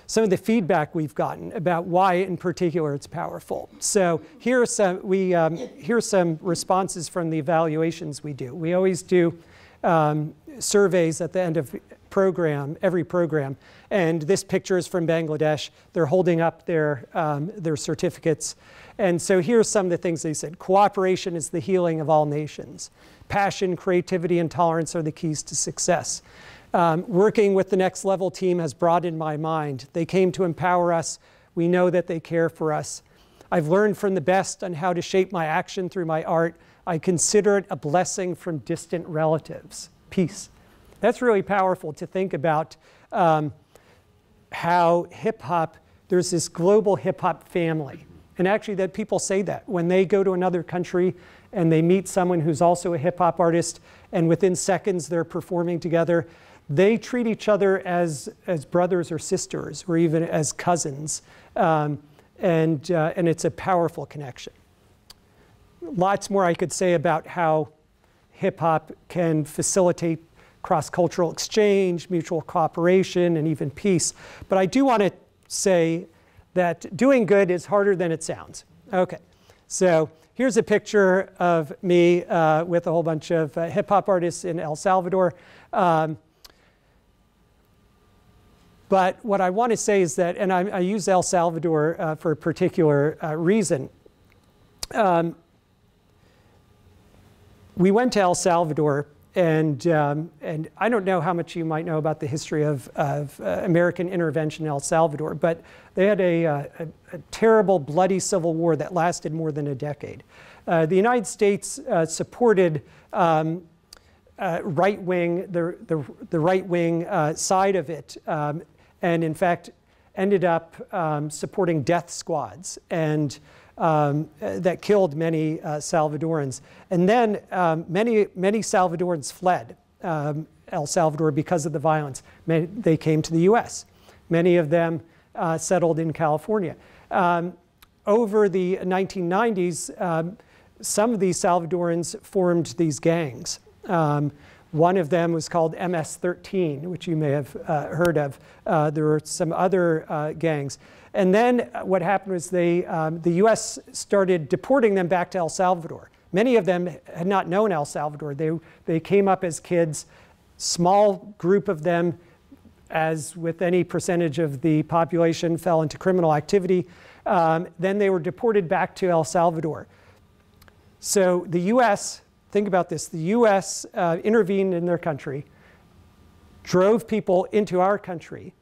some of the feedback we've gotten about why in particular it's powerful. So here are some, we, um, here are some responses from the evaluations we do. We always do um, surveys at the end of program, every program. And this picture is from Bangladesh. They're holding up their, um, their certificates. And so here's some of the things they said. Cooperation is the healing of all nations. Passion, creativity, and tolerance are the keys to success. Um, working with the next level team has broadened my mind. They came to empower us. We know that they care for us. I've learned from the best on how to shape my action through my art. I consider it a blessing from distant relatives. Peace. That's really powerful to think about um, how hip hop, there's this global hip hop family. And actually, that people say that when they go to another country and they meet someone who's also a hip hop artist, and within seconds they're performing together, they treat each other as, as brothers or sisters or even as cousins. Um, and, uh, and it's a powerful connection. Lots more I could say about how hip hop can facilitate cross cultural exchange, mutual cooperation, and even peace. But I do want to say that doing good is harder than it sounds. Okay, so here's a picture of me uh, with a whole bunch of uh, hip hop artists in El Salvador. Um, but what I want to say is that, and I, I use El Salvador uh, for a particular uh, reason. Um, we went to El Salvador, and, um, and I don't know how much you might know about the history of, of uh, American intervention in El Salvador, but they had a, uh, a, a, terrible, bloody civil war that lasted more than a decade. Uh, the United States uh, supported um, right wing, the, the, the right wing side of it um, and in fact ended up um, supporting death squads and um, that killed many uh, Salvadorans. And then um, many, many Salvadorans fled um, El Salvador because of the violence. Many, they came to the US. Many of them uh, settled in California. Um, over the 1990s, um, some of these Salvadorans formed these gangs. One of them was called MS-13, which you may have uh, heard of. Uh, there were some other uh, gangs. And then what happened was they, um, the US started deporting them back to El Salvador. Many of them had not known El Salvador. They, they came up as kids, small group of them, as with any percentage of the population, fell into criminal activity. Um, then they were deported back to El Salvador. So the US think about this the US uh, intervened in their country, drove people into our country,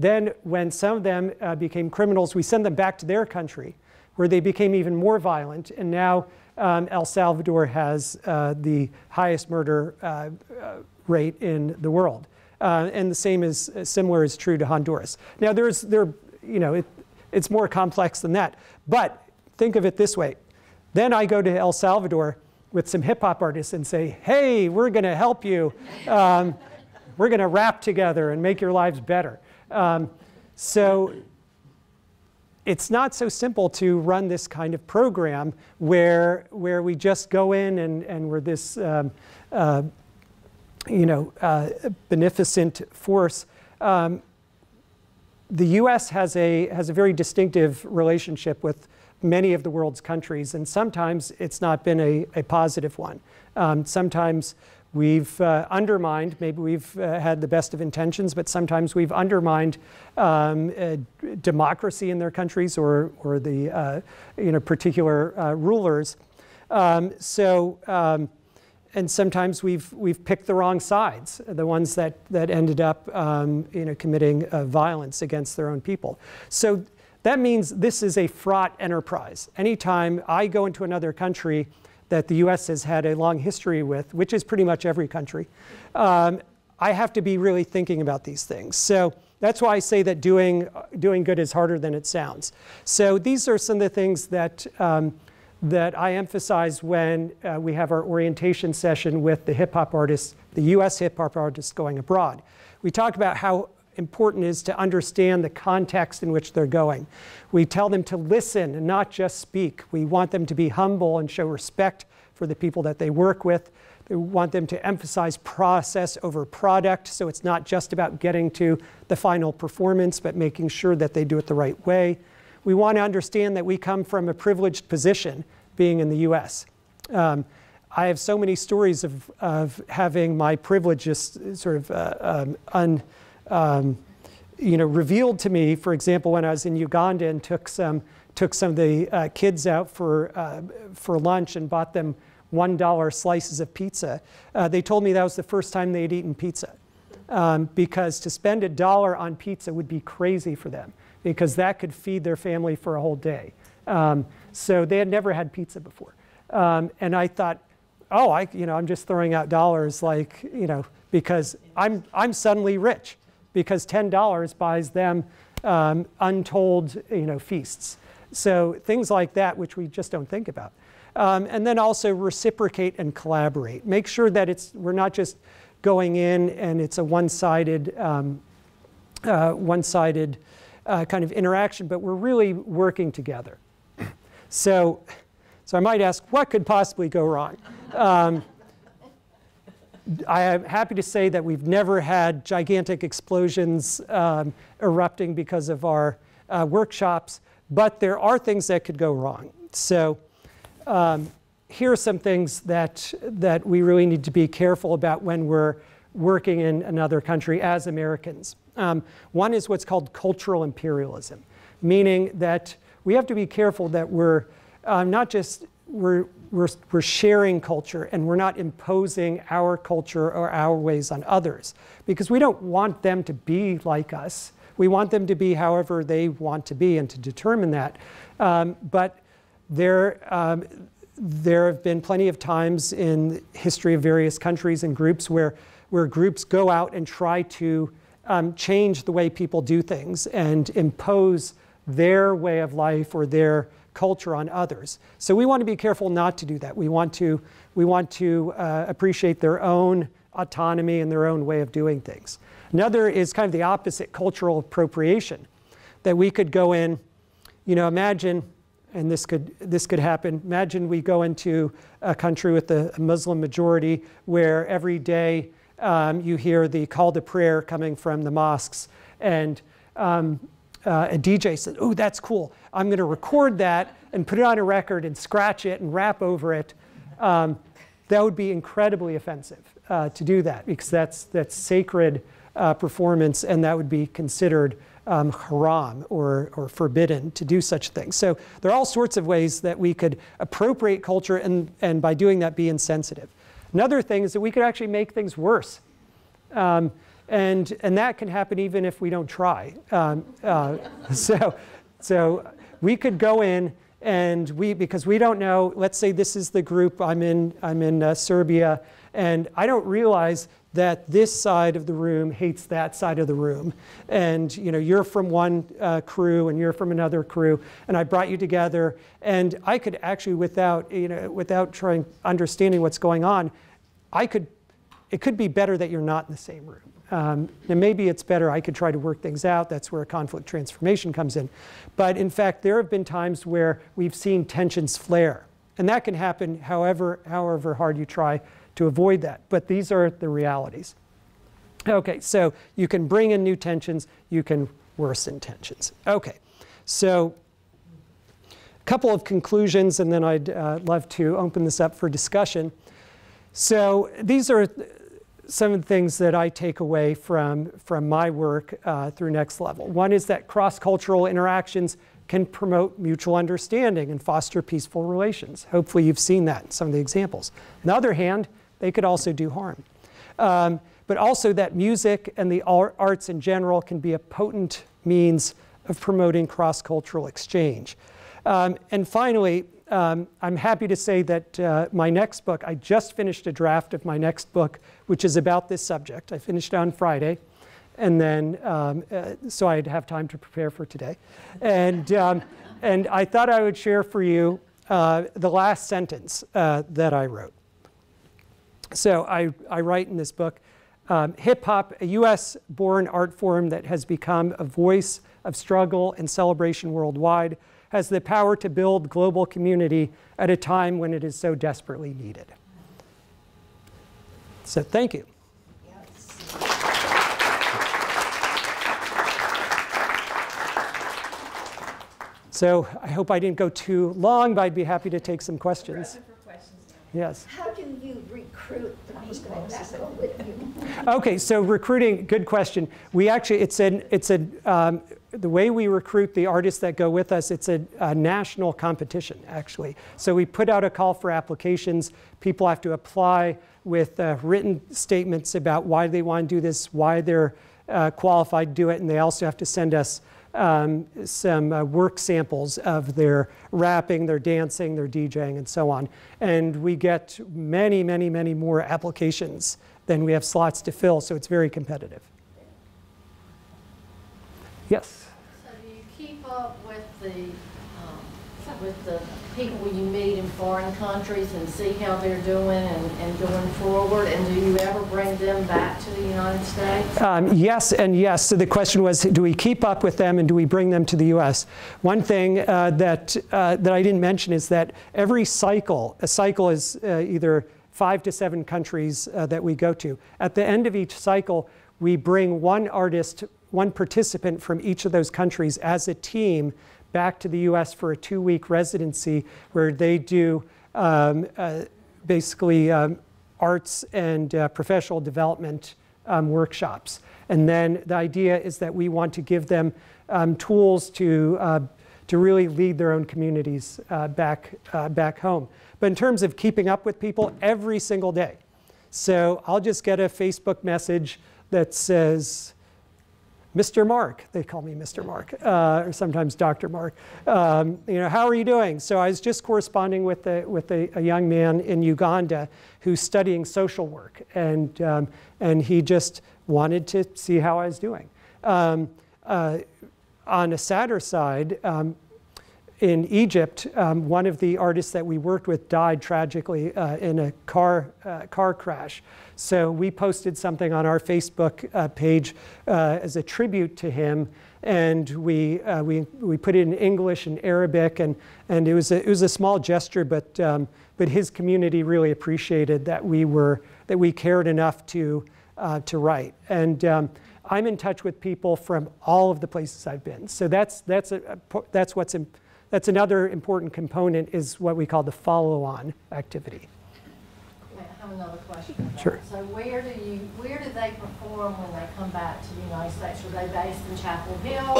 Then, when some of them uh, became criminals, we send them back to their country where they became even more violent. And now um, El Salvador has uh, the highest murder uh, uh rate in the world. Uh, and the same is similar is true to Honduras. Now, there's, there, you know, it, it's more complex than that. But think of it this way. Then I go to El Salvador with some hip hop artists and say, hey, we're going to help you. Um, we're going to rap together and make your lives better. Um, so it's not so simple to run this kind of program where, where we just go in and, and we're this um, uh, you know, uh, beneficent force. Um, the US has a, has a very distinctive relationship with many of the world's countries, and sometimes it's not been a, a positive one. Um, sometimes we've uh, undermined, maybe we've uh, had the best of intentions, but sometimes we've undermined um, uh, democracy in their countries or, or the uh, you know, particular uh, rulers. Um, so, um, and sometimes we've, we've picked the wrong sides, the ones that, that ended up um, you know, committing violence against their own people. So that means this is a fraught enterprise. Anytime I go into another country that the US has had a long history with, which is pretty much every country, um, I have to be really thinking about these things. So that's why I say that doing, doing good is harder than it sounds. So these are some of the things that, um, that I emphasize when uh, we have our orientation session with the hip hop artists, the US hip hop artists going abroad. We talk about how important is to understand the context in which they're going. We tell them to listen and not just speak. We want them to be humble and show respect for the people that they work with. We want them to emphasize process over product, so it's not just about getting to the final performance, but making sure that they do it the right way. We want to understand that we come from a privileged position being in the US. Um, I have so many stories of, of having my privileges sort of uh, um, un, um, you know, revealed to me, for example, when I was in Uganda and took some, took some of the uh, kids out for, uh, for lunch and bought them $1 slices of pizza, uh, they told me that was the first time they'd eaten pizza. Um, because to spend a dollar on pizza would be crazy for them, because that could feed their family for a whole day. Um, so they had never had pizza before. Um, and I thought, oh, I, you know, I'm just throwing out dollars like, you know, because I'm, I'm suddenly rich because $10 buys them um, untold you know, feasts. So things like that, which we just don't think about. Um, and then also reciprocate and collaborate. Make sure that it's, we're not just going in and it's a one-sided, um, uh, one-sided uh, kind of interaction, but we're really working together. so, so I might ask, what could possibly go wrong? I am happy to say that we've never had gigantic explosions um, erupting because of our uh, workshops, but there are things that could go wrong. So um, here are some things that, that we really need to be careful about when we're working in another country as Americans. Um, one is what's called cultural imperialism, meaning that we have to be careful that we're uh, not just we're, we're, we're sharing culture and we're not imposing our culture or our ways on others because we don't want them to be like us. We want them to be however they want to be and to determine that. Um, but there, um, there have been plenty of times in history of various countries and groups where, where groups go out and try to um, change the way people do things and impose their way of life or their culture on others. So we want to be careful not to do that. We want to, we want to uh, appreciate their own autonomy and their own way of doing things. Another is kind of the opposite cultural appropriation, that we could go in, you know, imagine, and this could, this could happen, imagine we go into a country with a Muslim majority where every day um, you hear the call to prayer coming from the mosques and um, uh, a DJ said, oh, that's cool. I'm going to record that and put it on a record and scratch it and rap over it. Um, that would be incredibly offensive uh, to do that because that's, that's sacred uh, performance and that would be considered um, haram or, or forbidden to do such things. So there are all sorts of ways that we could appropriate culture and, and by doing that be insensitive. Another thing is that we could actually make things worse. Um, And, and that can happen even if we don't try. Um, uh, so, so we could go in and we, because we don't know, let's say this is the group, I'm in, I'm in uh, Serbia, and I don't realize that this side of the room hates that side of the room. And you know, you're from one uh, crew and you're from another crew, and I brought you together, and I could actually, without, you know, without trying, understanding what's going on, I could, it could be better that you're not in the same room. Um, and maybe it's better I could try to work things out. That's where conflict transformation comes in. But in fact, there have been times where we've seen tensions flare. And that can happen however, however hard you try to avoid that. But these are the realities. Okay, so you can bring in new tensions, you can worsen tensions. Okay, so a couple of conclusions, and then I'd uh, love to open this up for discussion. So these are some of the things that I take away from, from my work uh, through Next Level. One is that cross cultural interactions can promote mutual understanding and foster peaceful relations. Hopefully, you've seen that in some of the examples. On the other hand, they could also do harm. Um, but also that music and the arts in general can be a potent means of promoting cross-cultural exchange. Um, and finally, um, I'm happy to say that uh, my next book, I just finished a draft of my next book, which is about this subject. I finished on Friday, and then um, uh, so I'd have time to prepare for today. And, um, and I thought I would share for you uh, the last sentence uh, that I wrote. So I, I write in this book um, hip hop, a US born art form that has become a voice of struggle and celebration worldwide, has the power to build global community at a time when it is so desperately needed. So thank you. So I hope I didn't go too long, but I'd be happy to take some questions. Yes. How do you recruit the people that go with you? Okay, so recruiting, good question. We actually, it's an, it's a, um, the way we recruit the artists that go with us, it's a, a, national competition actually. So we put out a call for applications. People have to apply with uh, written statements about why they want to do this, why they're uh, qualified to do it, and they also have to send us um, some uh, work samples of their rapping, their dancing, their DJing, and so on. And we get many, many, many more applications than we have slots to fill, so it's very competitive. Yes? So do you keep the with the people you meet in foreign countries and see how they're doing and, and going forward? And do you ever bring them back to the United States? Um, yes and yes. So the question was, do we keep up with them and do we bring them to the U.S.? One thing uh, that, uh, that I didn't mention is that every cycle, a cycle is uh, either five to seven countries uh, that we go to. At the end of each cycle, we bring one artist, one participant from each of those countries as a team back to the US for a two week residency where they do um, uh, basically um, arts and uh, professional development um, workshops. And then the idea is that we want to give them um, tools to, uh, to really lead their own communities uh, back, uh, back home. But in terms of keeping up with people, every single day. So I'll just get a Facebook message that says, Mr. Mark, they call me Mr. Mark, uh, or sometimes Dr. Mark. Um, you know, how are you doing? So I was just corresponding with, a, with a, a young man in Uganda who's studying social work, and, um, and he just wanted to see how I was doing. Um, uh, on a sadder side, um, in Egypt, um, one of the artists that we worked with died tragically uh, in a car, uh, car crash. So we posted something on our Facebook uh, page uh, as a tribute to him, and we, uh, we, we put it in English and Arabic, and, and it, was a, it was a small gesture, but, um, but his community really appreciated that we, were, that we cared enough to, uh, to write. And um, I'm in touch with people from all of the places I've been. So that's, that's, a, that's what's that's another important component is what we call the follow-on activity. Have another question. Sure. So where do you where do they perform when they come back to the United States? Are they based in Chapel Hill,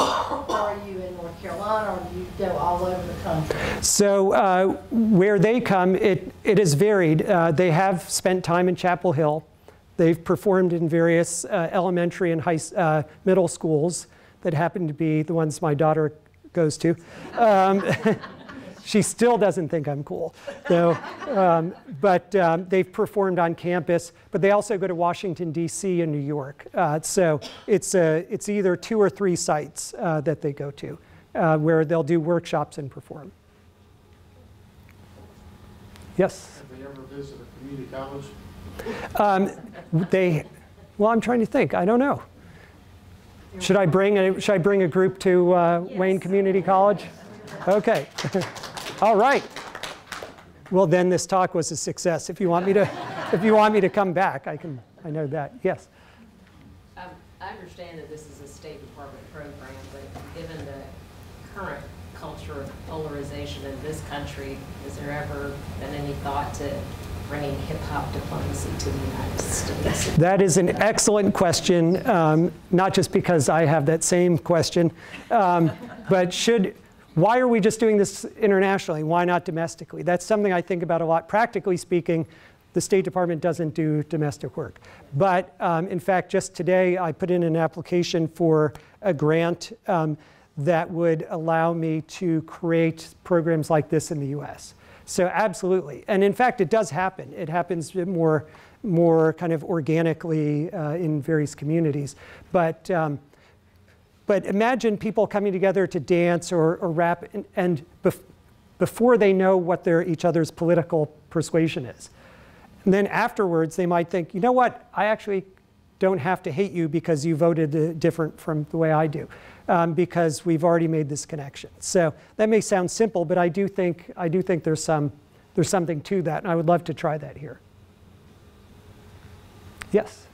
or are you in North Carolina, or do you go all over the country? So uh, where they come, it it has varied. Uh, they have spent time in Chapel Hill. They've performed in various uh, elementary and high, uh, middle schools that happen to be the ones my daughter goes to. Um, she still doesn't think I'm cool, though. Um, but um, they've performed on campus. But they also go to Washington D.C. and New York. Uh, so it's uh, it's either two or three sites uh, that they go to, uh, where they'll do workshops and perform. Yes. Have they ever visited a community college? Um, they, well, I'm trying to think. I don't know. Should I bring a Should I bring a group to uh, Wayne Community College? Okay. All right. Well, then this talk was a success. If you want me to, if you want me to come back, I can. I know that. Yes. Um, I understand that this is a State Department program, but given the current culture of polarization in this country, has there ever been any thought to bringing hip-hop diplomacy to the United States? That is an excellent question, um, not just because I have that same question, um, but should, why are we just doing this internationally? Why not domestically? That's something I think about a lot. Practically speaking, the State Department doesn't do domestic work. But um, in fact, just today, I put in an application for a grant um, that would allow me to create programs like this in the US. So absolutely, and in fact, it does happen. It happens more, more kind of organically uh, in various communities. But, um, but imagine people coming together to dance or, or rap, and, and bef- before they know what their each other's political persuasion is, and then afterwards they might think, you know what, I actually don't have to hate you because you voted different from the way I do, um, because we've already made this connection. So that may sound simple, but I do think I do think there's some there's something to that, and I would love to try that here. Yes.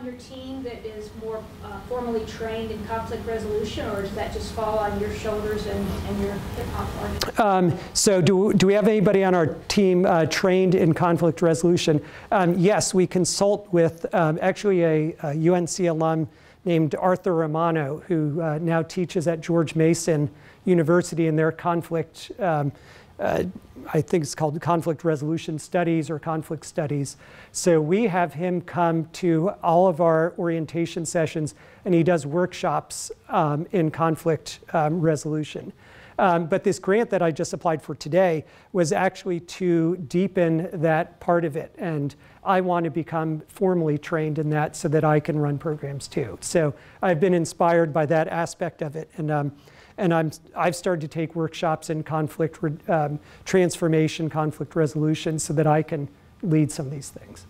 On your team that is more uh, formally trained in conflict resolution, or does that just fall on your shoulders and, and your hip hop? Um, so do, do we have anybody on our team uh, trained in conflict resolution? Um, yes, we consult with um, actually a, a UNC alum named Arthur Romano, who uh, now teaches at George Mason University in their conflict, um, uh, I think it's called conflict resolution studies or conflict studies. So we have him come to all of our orientation sessions, and he does workshops um, in conflict um, resolution. Um, but this grant that I just applied for today was actually to deepen that part of it. And I want to become formally trained in that so that I can run programs too. So I've been inspired by that aspect of it. And, um, and I'm, I've started to take workshops in conflict re- um, transformation, conflict resolution, so that I can lead some of these things.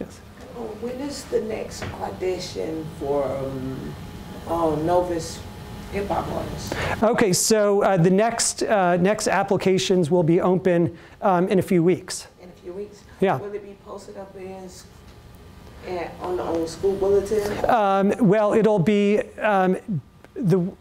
Yes. Oh, When is the next audition for um, oh, Novus hip hop artists? Okay, so uh, the next, uh, next applications will be open um, in a few weeks. In a few weeks? Yeah. Will it be posted up in, on the on the school bulletin? Um, well, it'll be um, the.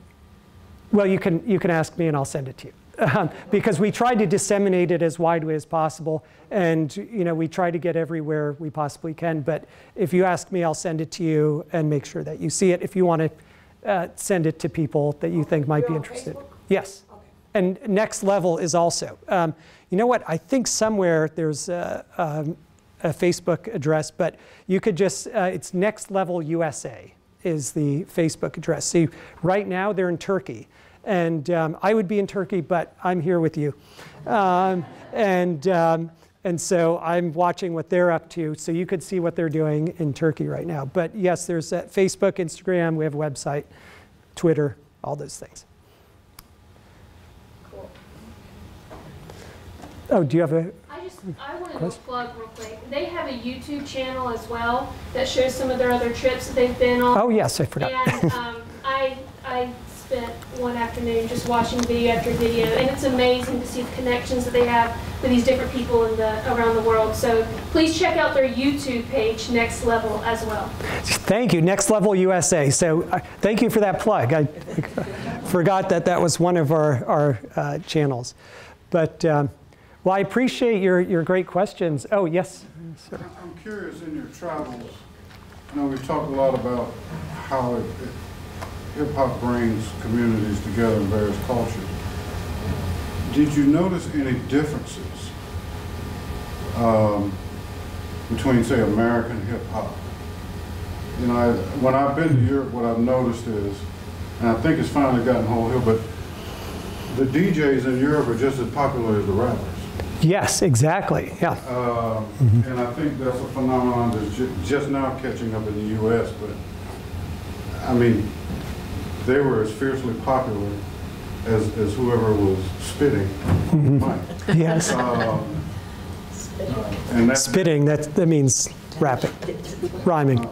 Well, you can you can ask me and I'll send it to you. Um, because we tried to disseminate it as widely as possible, and you know we try to get everywhere we possibly can. But if you ask me, I'll send it to you and make sure that you see it. If you want to uh, send it to people that you think might You're be interested. Yes. Okay. And next level is also. Um, you know what? I think somewhere there's a, um, a Facebook address, but you could just, uh, it's Next Level USA is the Facebook address. See, right now they're in Turkey. And um, I would be in Turkey, but I'm here with you. Um, and, um, and so I'm watching what they're up to. So you could see what they're doing in Turkey right now. But yes, there's uh, Facebook, Instagram, we have a website, Twitter, all those things. Cool. Oh, do you have a, I I wanted to plug real quick. They have a YouTube channel as well that shows some of their other trips that they've been on. oh yes, I forgot. And um, I, I spent one afternoon just watching video after video, and it's amazing to see the connections that they have with these different people in the, around the world. So please check out their YouTube page, Next Level, as well. Thank you, Next Level USA. So uh, thank you for that plug. I forgot that that was one of our, our uh, channels. But, um, well, I appreciate your, your great questions. Oh, yes, sir. I'm curious in your travels, I know we talk a lot about how it, it, hip hop brings communities together in various cultures. Did you notice any differences um, between, say, American hip hop. You know, I, when I've been to Europe, what I've noticed is, and I think it's finally gotten whole here, but the DJs in Europe are just as popular as the rappers. Yes, exactly. Yeah. Um, And I think that's a phenomenon that's ju- just now catching up in the U.S., but, I mean, they were as fiercely popular as, as whoever was spitting mic. Yes. Um, And that's, Spitting, that, that means rapping, rhyming,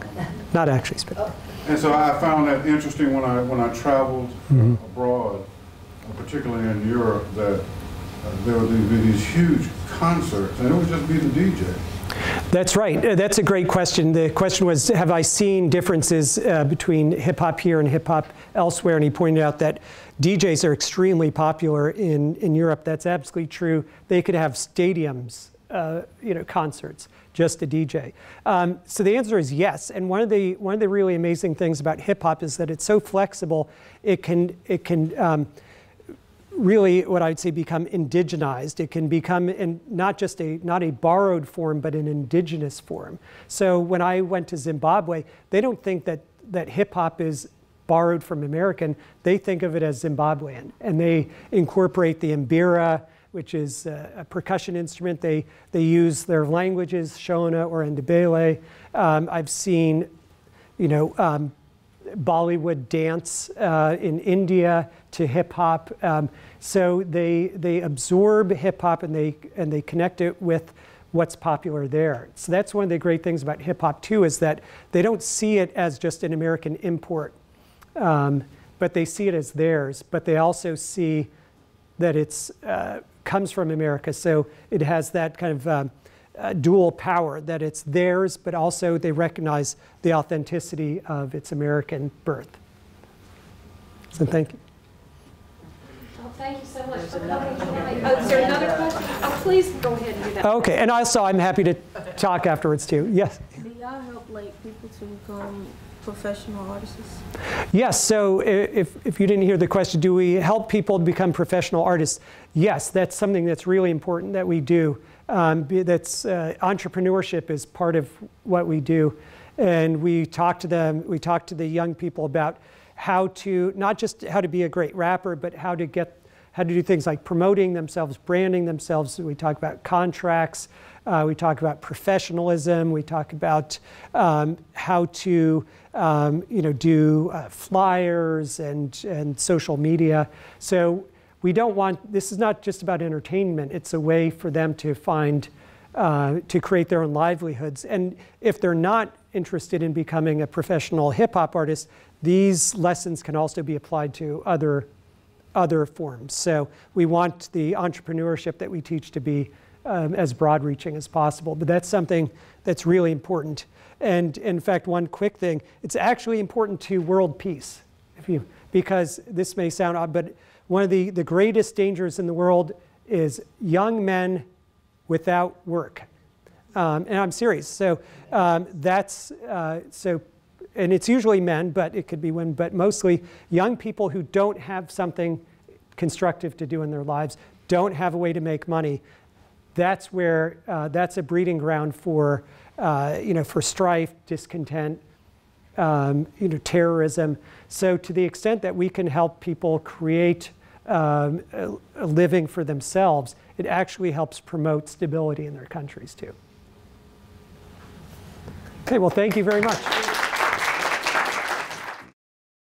not actually spitting. and so I found that interesting when I, when I traveled uh, abroad, uh, particularly in Europe, that there would be these huge concerts, and it would just be the DJ. That's right. Uh, That's a great question. The question was, have I seen differences uh, between hip hop here and hip hop elsewhere? And he pointed out that DJs are extremely popular in, in Europe. That's absolutely true. They could have stadiums, uh, you know, concerts, just a DJ. Um, so the answer is yes. And one of the one of the really amazing things about hip hop is that it's so flexible. It can it can um, really what I'd say become indigenized. It can become in not just a not a borrowed form, but an indigenous form. So when I went to Zimbabwe, they don't think that that hip hop is borrowed from American. They think of it as Zimbabwean, and they incorporate the mbira, which is a, a percussion instrument. They they use their languages, Shona or Ndebele. Um, I've seen, you know. Um, Bollywood dance uh, in India to hip hop. Um, so they they absorb hip hop and they and they connect it with what's popular there. So that's one of the great things about hip hop too is that they don't see it as just an American import, um, but they see it as theirs. But they also see that it's uh, comes from America. So it has that kind of um, uh, dual power that it's theirs, but also they recognize the authenticity of its American birth. So thank you. Oh, thank you so much for coming tonight. Oh, is there another question? Oh, please go ahead and do that. Okay, and also I'm happy to talk afterwards too. Yes. Do y'all help like people to become professional artists? Yes, so if, if you didn't hear the question, do we help people become professional artists? Yes, that's something that's really important that we do. Um, that's uh, entrepreneurship is part of what we do, and we talk to them. We talk to the young people about how to not just how to be a great rapper, but how to get how to do things like promoting themselves, branding themselves. We talk about contracts. Uh, we talk about professionalism. We talk about um, how to um, you know do uh, flyers and and social media. So we don't want this is not just about entertainment. It's a way for them to find uh, to create their own livelihoods. And if they're not interested in becoming a professional hip hop artist, these lessons can also be applied to other other forms. So we want the entrepreneurship that we teach to be um, as broad reaching as possible. But that's something that's really important. And in fact, one quick thing, it's actually important to world peace. If you, because this may sound odd, but one of the, the greatest dangers in the world is young men without work. Um, and I'm serious. So um, that's, uh, so, and it's usually men, but it could be women, but mostly young people who don't have something constructive to do in their lives, don't have a way to make money. That's where, uh, that's a breeding ground for, uh, you know, for strife, discontent, um, you know, terrorism. So to the extent that we can help people create um, a, a living for themselves, it actually helps promote stability in their countries too. Okay, well, thank you very much.